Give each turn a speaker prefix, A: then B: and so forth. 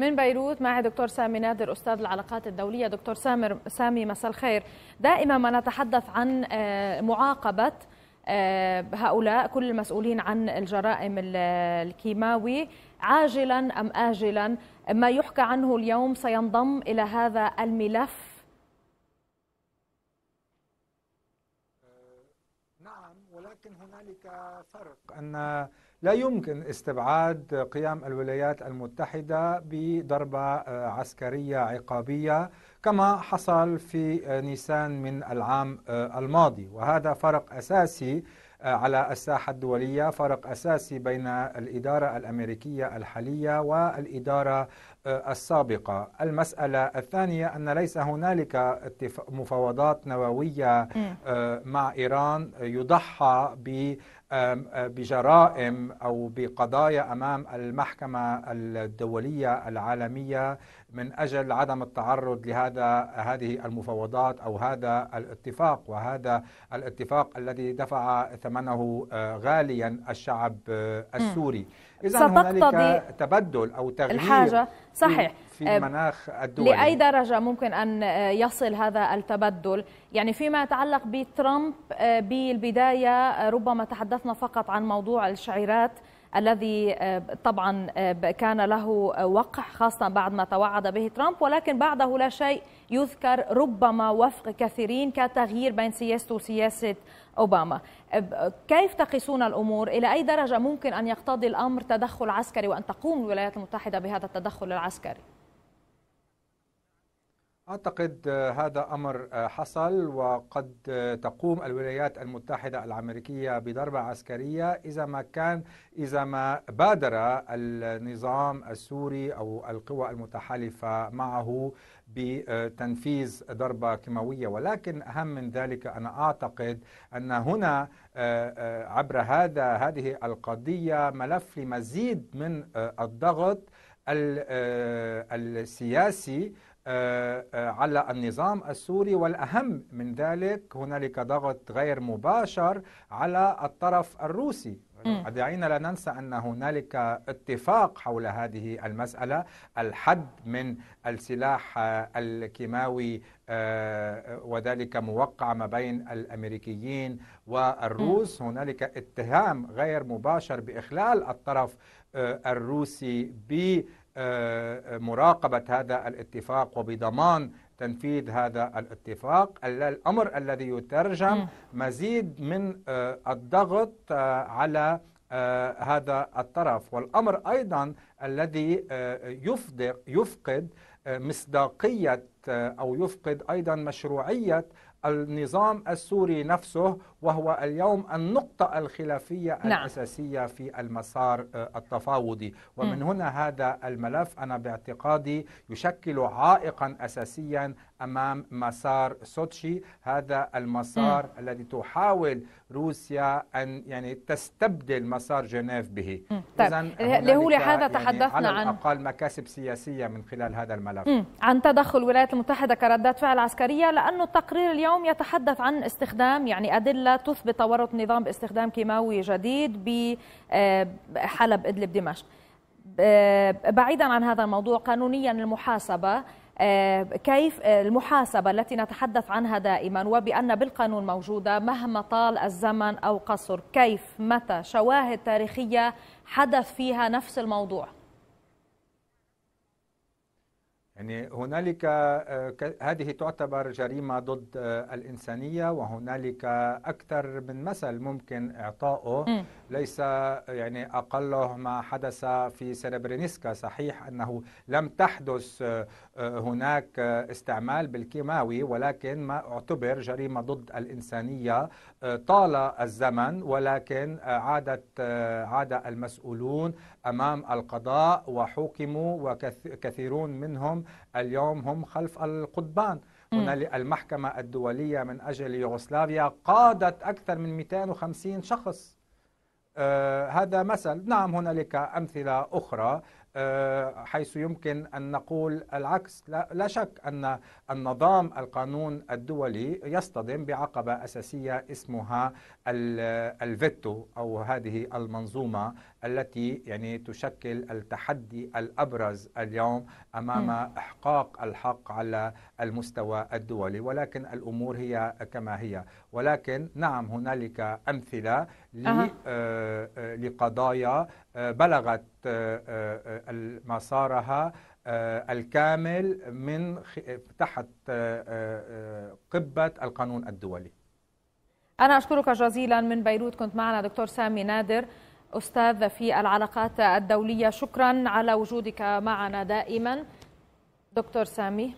A: من بيروت معي دكتور سامي نادر أستاذ العلاقات الدولية. دكتور سامر سامي مساء الخير. دائما ما نتحدث عن آه، معاقبة آه، هؤلاء كل المسؤولين عن الجرائم الكيماوي. عاجلا أم اجلا ما يحكى عنه اليوم سينضم إلى هذا الملف
B: نعم ولكن هنالك فرق. أن لا يمكن استبعاد قيام الولايات المتحدة بضربة آه، عسكرية عقابية كما حصل في آه، نيسان من العام آه، الماضي. وهذا فرق أساسي على الساحة الدولية فرق أساسي بين الإدارة الأمريكية الحالية والإدارة السابقة. المسألة الثانية أن ليس هنالك مفاوضات نووية مع إيران يضحى ب بجرائم أو بقضايا أمام المحكمة الدولية العالمية من أجل عدم التعرض لهذا هذه المفاوضات أو هذا الاتفاق وهذا الاتفاق الذي دفع ثمنه غاليا الشعب السوري.
A: اذا هنالك
B: تبدل أو تغيير
A: الحاجة. صحيح.
B: في المناخ الدولي.
A: لأي درجة ممكن أن يصل هذا التبدل؟ يعني فيما يتعلق بترامب بالبداية ربما تحدثنا فقط عن موضوع الشعيرات الذي طبعا كان له وقع خاصة بعد ما توعد به ترامب ولكن بعده لا شيء يذكر ربما وفق كثيرين كتغيير بين سياسته وسياسة أوباما. كيف تقيسون الأمور؟ إلى أي درجة ممكن أن يقتضي الأمر تدخل عسكري وأن تقوم الولايات المتحدة بهذا التدخل العسكري؟
B: أعتقد هذا أمر حصل وقد تقوم الولايات المتحدة الأمريكية بضربة عسكرية إذا ما كان إذا ما بادر النظام السوري أو القوى المتحالفة معه بتنفيذ ضربة كيماوية. ولكن أهم من ذلك أنا أعتقد أن هنا عبر هذا هذه القضية ملف لمزيد من الضغط السياسي آه، آه، على النظام السوري والأهم من ذلك هنالك ضغط غير مباشر على الطرف الروسي. دعينا لا ننسى أن هنالك اتفاق حول هذه المسألة الحد من السلاح الكيماوي آه، وذلك موقع ما بين الأمريكيين والروس. هنالك اتهام غير مباشر بإخلال الطرف الروسي ب مراقبة هذا الاتفاق وبضمان تنفيذ هذا الاتفاق. الأمر الذي يترجم مزيد من آه، الضغط آه، على آه، هذا الطرف. والأمر أيضا الذي يفقد مصداقية أو يفقد أيضا مشروعية النظام السوري نفسه وهو اليوم النقطة الخلافية نعم. الأساسية في المسار آه، التفاوضي ومن م. هنا هذا الملف أنا باعتقادي يشكل عائقا أساسيا أمام مسار سوتشي هذا المسار م. الذي تحاول روسيا أن يعني تستبدل مسار جنيف به
A: طيب اللي هو لهذا يعني تحدثنا
B: عن على الأقل مكاسب سياسية من خلال هذا الملف م.
A: عن تدخل الولايات المتحدة كردات فعل عسكرية لأنه التقرير اليوم يتحدث عن استخدام يعني أدلة تثبت تورط النظام باستخدام كيماوي جديد بحلب إدلب دمشق. بعيدا عن هذا الموضوع قانونيا المحاسبة كيف المحاسبة التي نتحدث عنها دائما وبأن بالقانون موجودة مهما طال الزمن أو قصر كيف متى شواهد تاريخية حدث فيها نفس الموضوع.
B: يعني هنالك آه، هذه تعتبر جريمة ضد آه، الإنسانية وهنالك أكثر من مثل ممكن إعطائه ليس يعني أقله ما حدث في سيربرينيسكا صحيح أنه لم تحدث آه، هناك استعمال بالكيماوي ولكن ما اعتبر جريمة ضد الإنسانية طال الزمن ولكن عادت عاد المسؤولون أمام القضاء وحكموا وكثيرون منهم اليوم هم خلف القضبان. هنا المحكمة الدولية من أجل يوغوسلافيا قادت أكثر من 250 شخص. آه هذا مثل. نعم هنالك أمثلة أخرى. حيث يمكن أن نقول العكس. لا شك أن النظام القانون الدولي يصطدم بعقبة أساسية اسمها الفيتو أو هذه المنظومة التي يعني تشكل التحدي الأبرز اليوم أمام إحقاق الحق على المستوى الدولي. ولكن الأمور هي كما هي. ولكن نعم هنالك أمثلة أه. لقضايا بلغت مسارها الكامل من تحت قبة القانون الدولي.
A: أنا أشكرك جزيلا من بيروت. كنت معنا دكتور سامي نادر أستاذ في العلاقات الدولية. شكرا على وجودك معنا دائما. دكتور سامي.